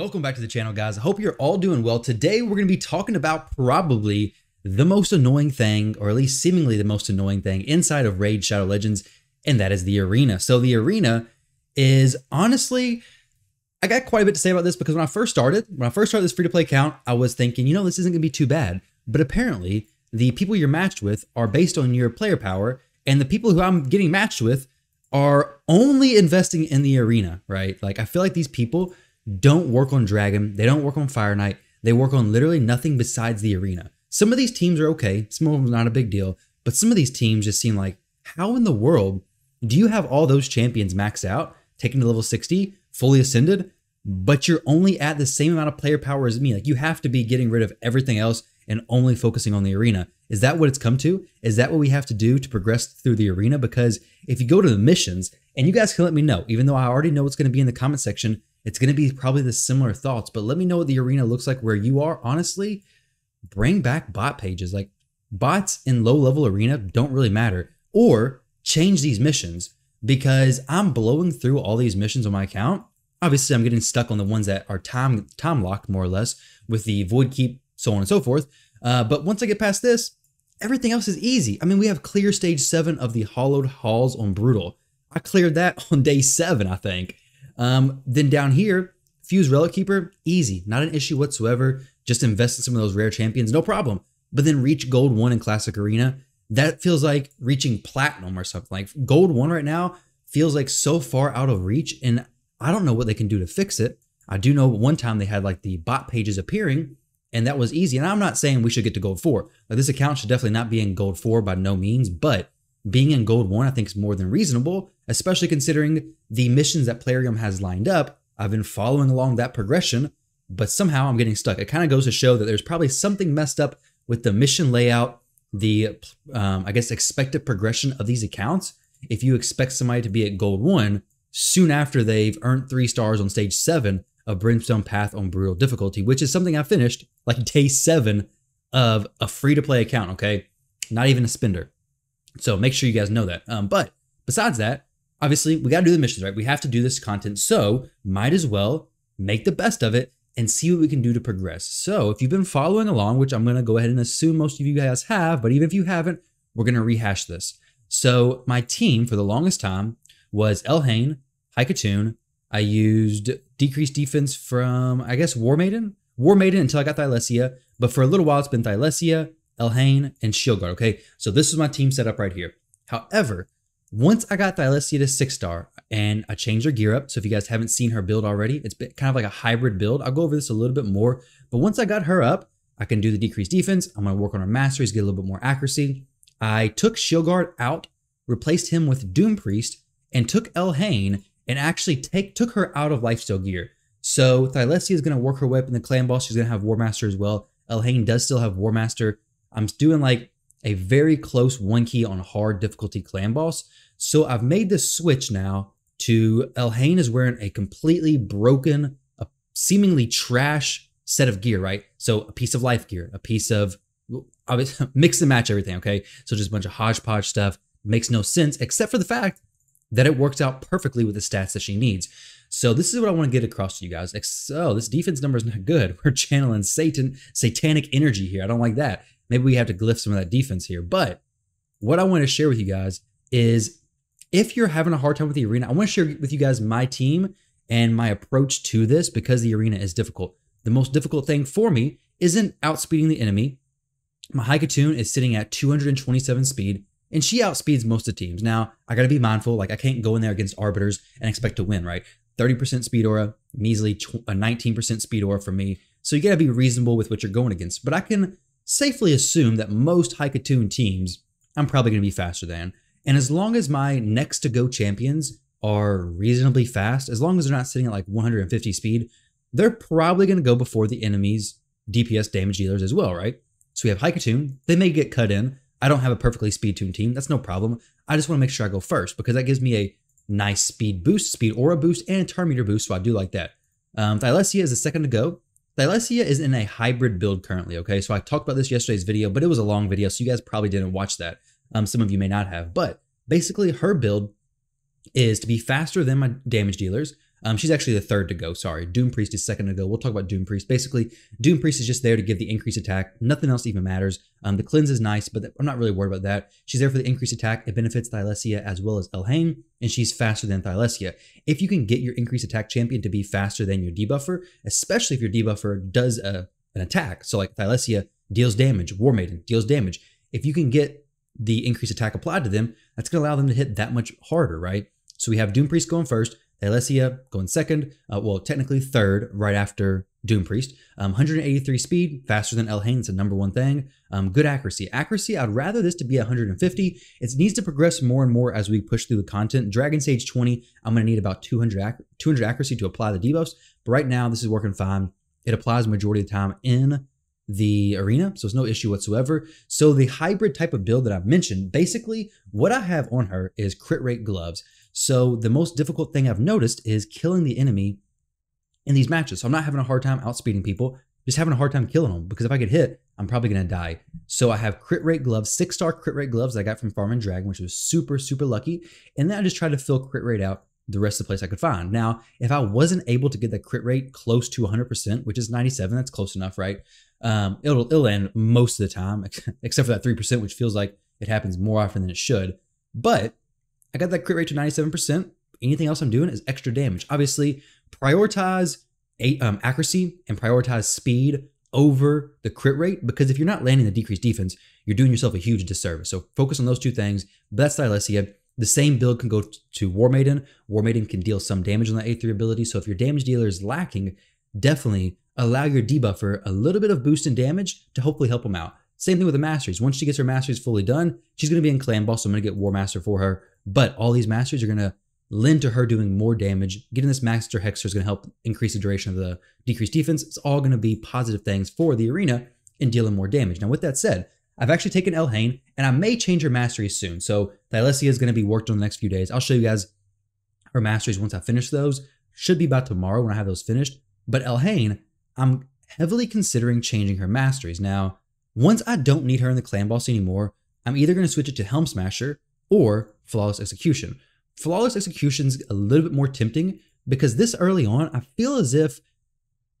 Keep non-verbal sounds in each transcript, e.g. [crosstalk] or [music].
Welcome back to the channel, guys. I hope you're all doing well. Today, we're going to be talking about probably the most annoying thing, or at least seemingly the most annoying thing inside of Raid Shadow Legends, and that is the arena. So the arena is honestly, I got quite a bit to say about this because when I first started, when I first started this free-to-play account, I was thinking, you know, this isn't going to be too bad. But apparently, the people you're matched with are based on your player power, and the people who I'm getting matched with are only investing in the arena, right? Like, I feel like these people don't work on Dragon, they don't work on Fire Knight, they work on literally nothing besides the arena. Some of these teams are okay, some of them are not a big deal, but some of these teams just seem like, how in the world do you have all those champions maxed out, taken to level 60, fully ascended, but you're only at the same amount of player power as me? Like you have to be getting rid of everything else and only focusing on the arena. Is that what it's come to? Is that what we have to do to progress through the arena? Because if you go to the missions, and you guys can let me know, even though I already know what's going to be in the comment section, it's going to be probably the similar thoughts, but let me know what the arena looks like where you are. Honestly, bring back bot pages. Like bots in low level arena don't really matter. Or change these missions because I'm blowing through all these missions on my account. Obviously, I'm getting stuck on the ones that are time time locked more or less with the void keep, so on and so forth. Uh, but once I get past this, everything else is easy. I mean, we have clear stage seven of the hallowed halls on brutal. I cleared that [laughs] on day seven, I think. Um, then down here, Fuse Relic Keeper, easy, not an issue whatsoever. Just invest in some of those rare champions, no problem. But then reach Gold 1 in Classic Arena, that feels like reaching Platinum or something. Like Gold 1 right now feels like so far out of reach, and I don't know what they can do to fix it. I do know one time they had like the bot pages appearing, and that was easy. And I'm not saying we should get to Gold 4. Like this account should definitely not be in Gold 4 by no means, but being in Gold 1 I think is more than reasonable especially considering the missions that Plarium has lined up. I've been following along that progression, but somehow I'm getting stuck. It kind of goes to show that there's probably something messed up with the mission layout, the, um, I guess, expected progression of these accounts. If you expect somebody to be at gold one soon after they've earned three stars on stage seven of Brimstone Path on Brutal Difficulty, which is something I finished like day seven of a free to play account, okay? Not even a spender. So make sure you guys know that. Um, but besides that, obviously we got to do the missions, right? We have to do this content. So might as well make the best of it and see what we can do to progress. So if you've been following along, which I'm going to go ahead and assume most of you guys have, but even if you haven't, we're going to rehash this. So my team for the longest time was Elhain, High Khatun. I used decreased defense from, I guess, War Maiden? War Maiden until I got Thylesia. But for a little while, it's been Thylesia, Elhain, and Shield Guard, okay? So this is my team set up right here. However, once I got Thylesia to six star and I changed her gear up. So if you guys haven't seen her build already, it's kind of like a hybrid build. I'll go over this a little bit more. But once I got her up, I can do the decreased defense. I'm going to work on her masteries, get a little bit more accuracy. I took Shield Guard out, replaced him with Doom Priest, and took Elhain and actually take took her out of lifesteal gear. So Thylesia is going to work her way up in the clan boss. She's going to have War Master as well. Elhain does still have War Master. I'm doing like a very close one key on hard difficulty clan boss. So I've made this switch now to Elhain is wearing a completely broken, a seemingly trash set of gear, right? So a piece of life gear, a piece of [laughs] mix and match everything, okay? So just a bunch of hodgepodge stuff. Makes no sense except for the fact that it works out perfectly with the stats that she needs. So this is what I want to get across to you guys. So oh, this defense number is not good. [laughs] We're channeling Satan, satanic energy here. I don't like that. Maybe we have to glyph some of that defense here. But what I want to share with you guys is if you're having a hard time with the arena, I want to share with you guys my team and my approach to this because the arena is difficult. The most difficult thing for me isn't outspeeding the enemy. My High Khatun is sitting at 227 speed, and she outspeeds most of the teams. Now, I got to be mindful, like I can't go in there against arbiters and expect to win, right? 30% speed aura, measly a 19% speed aura for me. So you got to be reasonable with what you're going against. But I can safely assume that most High Khatun teams I'm probably going to be faster than. And as long as my next to go champions are reasonably fast, as long as they're not sitting at like 150 speed, they're probably going to go before the enemy's DPS damage dealers as well, right? So we have High Khatun. They may get cut in. I don't have a perfectly speed tuned team. That's no problem. I just want to make sure I go first because that gives me a nice speed boost, speed aura boost, and a meter boost. So I do like that. Um, Thylesia is the second to go. Thylesia is in a hybrid build currently, okay? So I talked about this yesterday's video, but it was a long video, so you guys probably didn't watch that. Um, some of you may not have, but basically her build is to be faster than my damage dealers. Um, she's actually the third to go. Sorry, Doom Priest is second to go. We'll talk about Doom Priest. Basically, Doom Priest is just there to give the increased attack. Nothing else even matters. Um, the cleanse is nice, but I'm not really worried about that. She's there for the increased attack. It benefits Thylesia as well as Elhain, and she's faster than Thylesia. If you can get your increased attack champion to be faster than your debuffer, especially if your debuffer does a, an attack, so like Thylesia deals damage, War Maiden deals damage. If you can get the increased attack applied to them, that's going to allow them to hit that much harder, right? So we have Doom Priest going first, Thylesia going second, uh, well, technically third, right after Doom Priest. Um, 183 speed, faster than Elhain, it's a number one thing. Um, good accuracy. Accuracy, I'd rather this to be 150. It needs to progress more and more as we push through the content. Dragon Stage 20, I'm going to need about 200, ac 200 accuracy to apply the debuffs, but right now this is working fine. It applies majority of the time in the arena, so it's no issue whatsoever. So the hybrid type of build that I've mentioned, basically what I have on her is crit rate gloves. So the most difficult thing I've noticed is killing the enemy in these matches. So I'm not having a hard time outspeeding people, just having a hard time killing them because if I get hit, I'm probably to die. So I have crit rate gloves, six star crit rate gloves I got from Farm and Dragon, which was super, super lucky. And then I just tried to fill crit rate out the rest of the place I could find. Now, if I wasn't able to get that crit rate close to 100%, which is 97, that's close enough, right? Um, it'll, it'll end most of the time, [laughs] except for that 3%, which feels like it happens more often than it should. But I got that crit rate to 97%. Anything else I'm doing is extra damage. Obviously, prioritize um, accuracy and prioritize speed over the crit rate because if you're not landing the decreased defense, you're doing yourself a huge disservice. So focus on those two things. That's Thylesia. The same build can go to War Maiden. War Maiden can deal some damage on that A3 ability. So if your damage dealer is lacking, definitely allow your debuffer a little bit of boost in damage to hopefully help them out. Same thing with the Masters. Once she gets her Masters fully done, she's going to be in Clan Boss, so I'm going to get War Master for her. But all these Masters are going to lend to her doing more damage. Getting this Master Hexer is going to help increase the duration of the decreased defense. It's all going to be positive things for the arena in dealing more damage. Now, with that said, I've actually taken Elhain, and I may change her masteries soon. So Thylesia is going to be worked on the next few days. I'll show you guys her masteries once I finish those. Should be about tomorrow when I have those finished. But Elhain, I'm heavily considering changing her masteries. Now, once I don't need her in the clan boss anymore, I'm either going to switch it to Helm Smasher or Flawless Execution. Flawless Execution's a little bit more tempting because this early on, I feel as if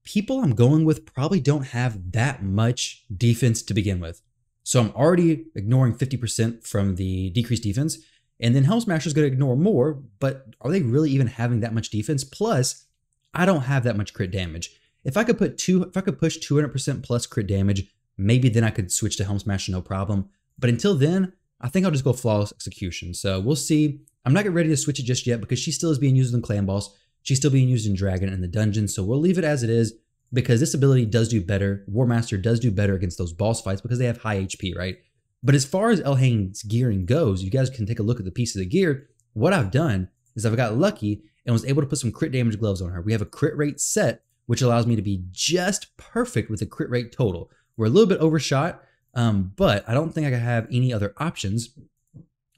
people I'm going with probably don't have that much defense to begin with. So I'm already ignoring 50% from the decreased defense. And then Helm Smasher is going to ignore more, but are they really even having that much defense? Plus, I don't have that much crit damage. If I could put two, if I could push 200% plus crit damage, maybe then I could switch to Helm Smasher no problem. But until then, I think I'll just go Flawless Execution. So we'll see. I'm not getting ready to switch it just yet because she still is being used in Clan Boss. She's still being used in Dragon and the dungeon. So we'll leave it as it is because this ability does do better. War Master does do better against those boss fights because they have high HP, right? But as far as Elhain's gearing goes, you guys can take a look at the pieces of the gear. What I've done is I've got lucky and was able to put some crit damage gloves on her. We have a crit rate set, which allows me to be just perfect with a crit rate total. We're a little bit overshot, um, but I don't think I have any other options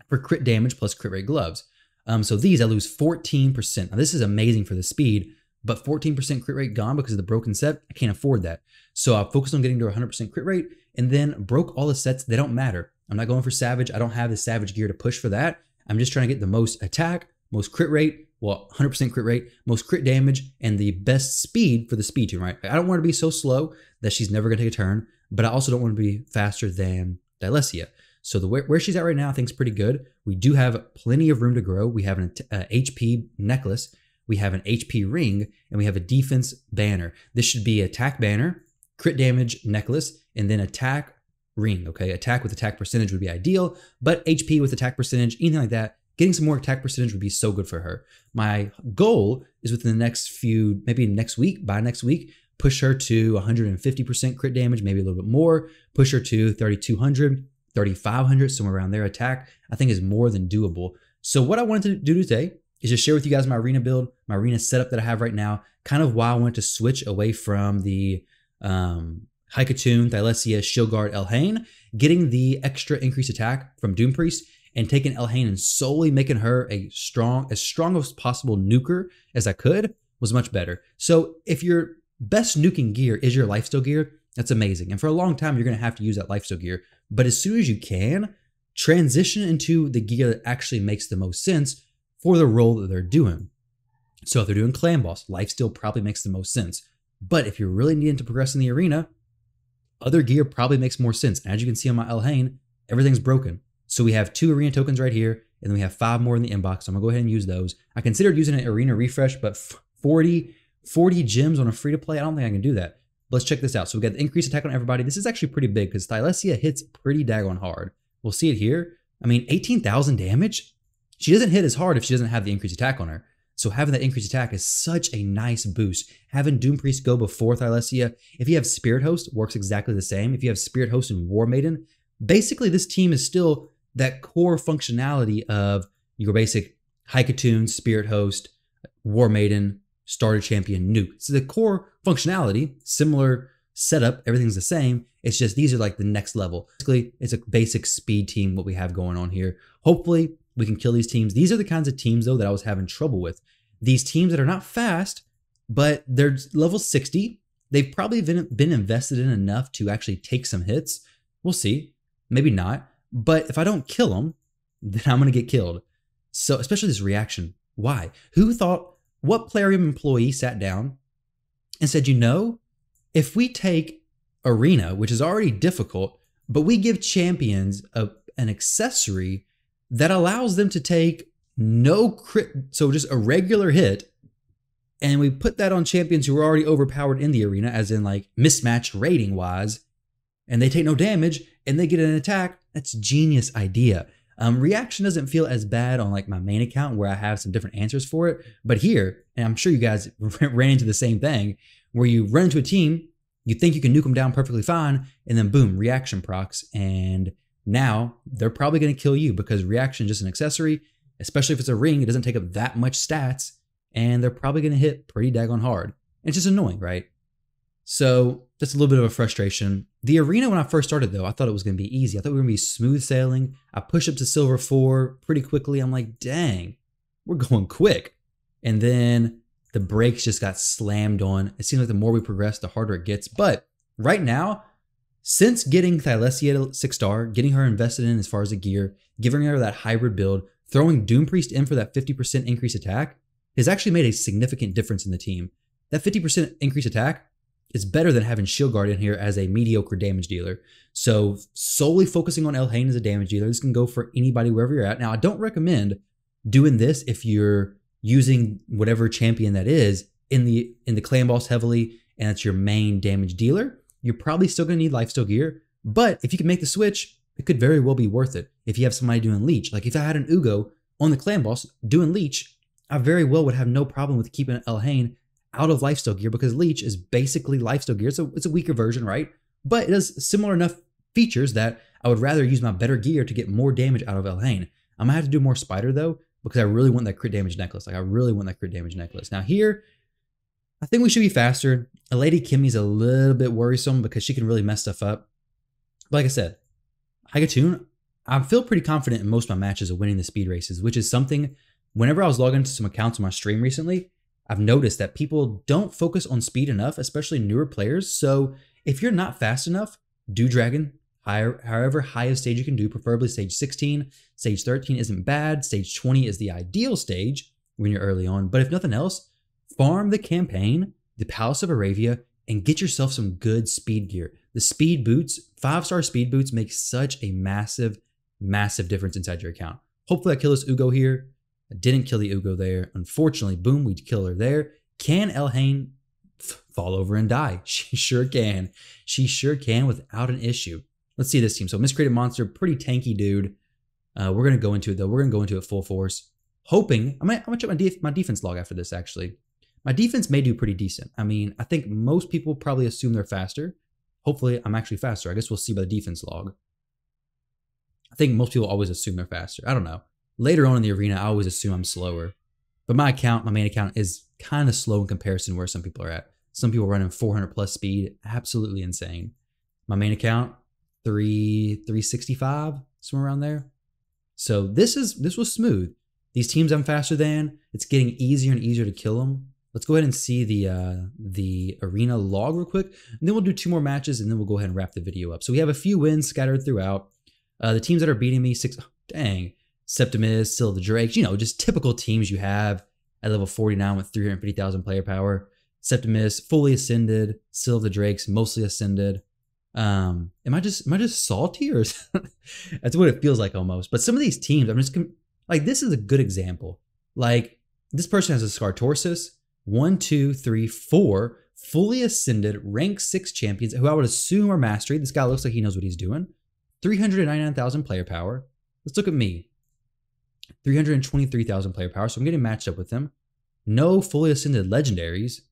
for crit damage plus crit rate gloves. Um, so these I lose 14%. Now this is amazing for the speed, but 14% crit rate gone because of the broken set. I can't afford that. So I focused on getting to 100% crit rate and then broke all the sets. They don't matter. I'm not going for Savage. I don't have the Savage gear to push for that. I'm just trying to get the most attack, most crit rate, well, 100% crit rate, most crit damage, and the best speed for the speed tune, right? I don't want to be so slow that she's never going to take a turn, but I also don't want to be faster than Thylesia. So the where, where she's at right now, I think is pretty good. We do have plenty of room to grow. We have an uh, HP necklace, we have an HP ring, and we have a defense banner. This should be attack banner, crit damage necklace, and then attack ring. Okay, attack with attack percentage would be ideal, but HP with attack percentage, anything like that, getting some more attack percentage would be so good for her. My goal is within the next few, maybe next week, by next week, push her to 150% crit damage, maybe a little bit more, push her to 3200, 3500, somewhere around there. Attack, I think, is more than doable. So, what I wanted to do today is just share with you guys my arena build, my arena setup that I have right now, kind of why I wanted to switch away from the um, High Khatun, Thylesia, Shieldguard, Elhain, getting the extra increased attack from Doom Priest, and taking Elhain and solely making her a strong, as strong as possible nuker as I could was much better. So if your best nuking gear is your lifesteal gear, that's amazing. And for a long time, you're going to have to use that lifesteal gear. But as soon as you can, transition into the gear that actually makes the most sense for the role that they're doing. So if they're doing clan boss, lifesteal probably makes the most sense. But if you're really needing to progress in the arena, other gear probably makes more sense. And as you can see on my Elhain, everything's broken. So we have two arena tokens right here, and then we have five more in the inbox. So I'm gonna go ahead and use those. I considered using an arena refresh, but 40, 40 gems on a free to play, I don't think I can do that. Let's check this out. So we got the increased attack on everybody. This is actually pretty big because Thylesia hits pretty daggone hard. We'll see it here. I mean, 18,000 damage? She doesn't hit as hard if she doesn't have the increased attack on her. So having that increased attack is such a nice boost. Having Doom Priest go before Thylesia, if you have Spirit Host, works exactly the same. If you have Spirit Host and War Maiden, basically this team is still that core functionality of your basic High Khatun, Spirit Host, War Maiden, Starter Champion, Nuke. So the core functionality, similar setup, everything's the same. It's just these are like the next level. Basically, it's a basic speed team, what we have going on here. Hopefully, we can kill these teams. These are the kinds of teams, though, that I was having trouble with. These teams that are not fast, but they're level 60. They've probably been, been invested in enough to actually take some hits. We'll see. Maybe not. But if I don't kill them, [laughs] then I'm going to get killed. So, especially this reaction. Why? Who thought, what Plarium employee sat down and said, you know, if we take Arena, which is already difficult, but we give champions a, an accessory that allows them to take no crit, so just a regular hit, and we put that on champions who are already overpowered in the arena, as in like mismatch rating wise, and they take no damage and they get an attack. That's genius idea. Um, reaction doesn't feel as bad on like my main account where I have some different answers for it, but here, and I'm sure you guys [laughs] ran into the same thing, where you run into a team, you think you can nuke them down perfectly fine, and then boom, reaction procs, and now they're probably going to kill you because reaction is just an accessory, especially if it's a ring, it doesn't take up that much stats, and they're probably going to hit pretty daggone hard. It's just annoying, right? So that's a little bit of a frustration. The arena when I first started though, I thought it was going to be easy. I thought we were going to be smooth sailing. I push up to silver four pretty quickly. I'm like, dang, we're going quick. And then the brakes just got slammed on. It seems like the more we progress, the harder it gets. But right now, since getting Thylesia six star, getting her invested in as far as the gear, giving her that hybrid build, throwing Doom Priest in for that 50% increase attack has actually made a significant difference in the team. That 50% increase attack is better than having Shield Guardian here as a mediocre damage dealer. So solely focusing on Elhain as a damage dealer, this can go for anybody wherever you're at. Now, I don't recommend doing this if you're using whatever champion that is in the in the clan boss heavily and it's your main damage dealer you're probably still going to need lifesteal gear. But if you can make the switch, it could very well be worth it. If you have somebody doing leech, like if I had an Uugo on the clan boss doing leech, I very well would have no problem with keeping Elhain out of lifesteal gear because leech is basically lifesteal gear. So it's a weaker version, right? But it has similar enough features that I would rather use my better gear to get more damage out of Elhain. I'm gonna have to do more spider though because I really want that crit damage necklace. Like I really want that crit damage necklace. Now here, I think we should be faster. A Lady Kimi's a little bit worrisome because she can really mess stuff up. But like I said, High Khatun, I feel pretty confident in most of my matches of winning the speed races, which is something whenever I was logging into some accounts on my stream recently, I've noticed that people don't focus on speed enough, especially newer players. So if you're not fast enough, do Dragon, higher, however high a stage you can do, preferably stage 16. Stage 13 isn't bad. Stage 20 is the ideal stage when you're early on. But if nothing else, farm the campaign, the Palace of Aravia, and get yourself some good speed gear. The speed boots, five star speed boots, make such a massive, massive difference inside your account. Hopefully, I kill this Uugo here. I didn't kill the Uugo there. Unfortunately, boom, we'd kill her there. Can Elhain fall over and die? [laughs] She sure can. She sure can without an issue. Let's see this team. So, Miscreated Monster, pretty tanky dude. Uh, we're going to go into it though. We're going to go into it full force. Hoping, I'm going to check my, def- my defense log after this actually. My defense may do pretty decent. I mean, I think most people probably assume they're faster. Hopefully, I'm actually faster. I guess we'll see by the defense log. I think most people always assume they're faster. I don't know. Later on in the arena, I always assume I'm slower. But my account, my main account, is kind of slow in comparison where some people are at. Some people running 400 plus speed, absolutely insane. My main account, three 365, somewhere around there. So this is this was smooth. These teams I'm faster than. It's getting easier and easier to kill them. Let's go ahead and see the uh, the arena log real quick, and then we'll do two more matches, and then we'll go ahead and wrap the video up. So we have a few wins scattered throughout. Uh, the teams that are beating me, six, dang, Septimus, still the Drakes, you know, just typical teams you have at level 49 with 350,000 player power. Septimus fully ascended. Of the Drakes mostly ascended. Um, am I just am I just salty or is, [laughs] that's what it feels like almost? But some of these teams, I'm just like this is a good example. Like this person has a Skartosis, one, two, three, four, fully ascended, rank six champions, who I would assume are mastery. This guy looks like he knows what he's doing. 399,000 player power. Let's look at me. 323,000 player power. So I'm getting matched up with them. No fully ascended legendaries.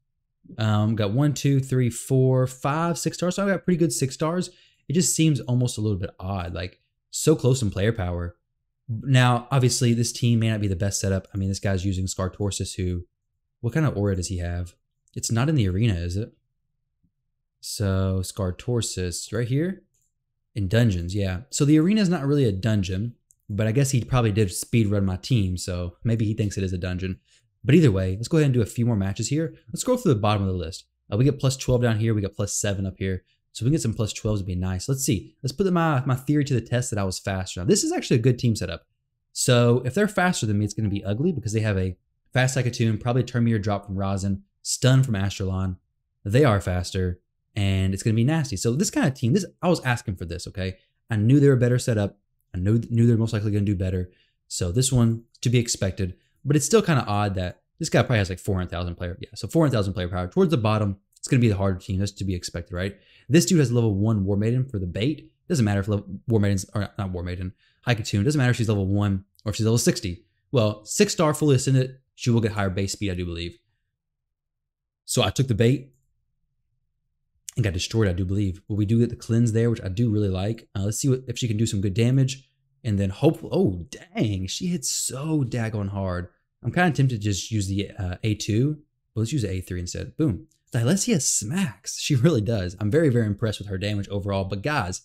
Um, got one, two, three, four, five, six stars. So I got pretty good six stars. It just seems almost a little bit odd, like so close in player power. Now, obviously, this team may not be the best setup. I mean, this guy's using Skartosis, who, what kind of aura does he have? It's not in the arena, is it? So, Skartosis, right here in dungeons, yeah. So the arena is not really a dungeon, but I guess he probably did speed run my team, so maybe he thinks it is a dungeon. But either way, let's go ahead and do a few more matches here. Let's scroll through the bottom of the list. Uh, we get plus 12 down here. We got plus 7 up here. So we can get some plus 12s would be nice. Let's see. Let's put my, my theory to the test that I was faster. Now, this is actually a good team setup. So if they're faster than me, it's going to be ugly because they have a fast High Khatun, probably Turn Meter Drop from Rosin, Stun from Astralon. They are faster, and it's going to be nasty. So this kind of team, this I was asking for this, okay? I knew they were better set up. I knew, knew they're most likely going to do better. So this one to be expected. But it's still kind of odd that this guy probably has like 400,000 player. Yeah, so 400,000 player power. Towards the bottom, it's going to be the harder team. That's to be expected, right? This dude has level 1 War Maiden for the bait. Doesn't matter if level, War Maiden's, or not War Maiden, High Khatun. Doesn't matter if she's level 1 or if she's level 60. Well, 6 star fully ascended, she will get higher base speed, I do believe. So I took the bait and got destroyed, I do believe. But we do get the cleanse there, which I do really like. Uh, let's see what, if she can do some good damage. And then hopefully, oh, dang, she hits so daggone hard. I'm kind of tempted to just use the uh, A2, but let's use the A3 instead. Boom. Thylesia smacks. She really does. I'm very, very impressed with her damage overall. But guys,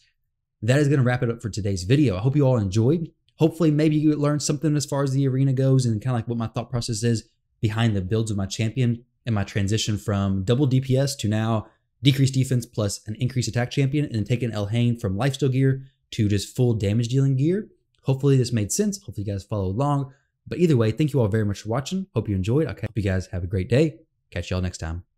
that is going to wrap it up for today's video. I hope you all enjoyed. Hopefully, maybe you learned something as far as the arena goes and kind of like what my thought process is behind the builds of my champion and my transition from double DPS to now decreased defense plus an increased attack champion and then taking Elhain from lifesteal gear to just full damage dealing gear. Hopefully this made sense. Hopefully you guys followed along. But either way, thank you all very much for watching. Hope you enjoyed. I hope you guys have a great day. Catch y'all next time.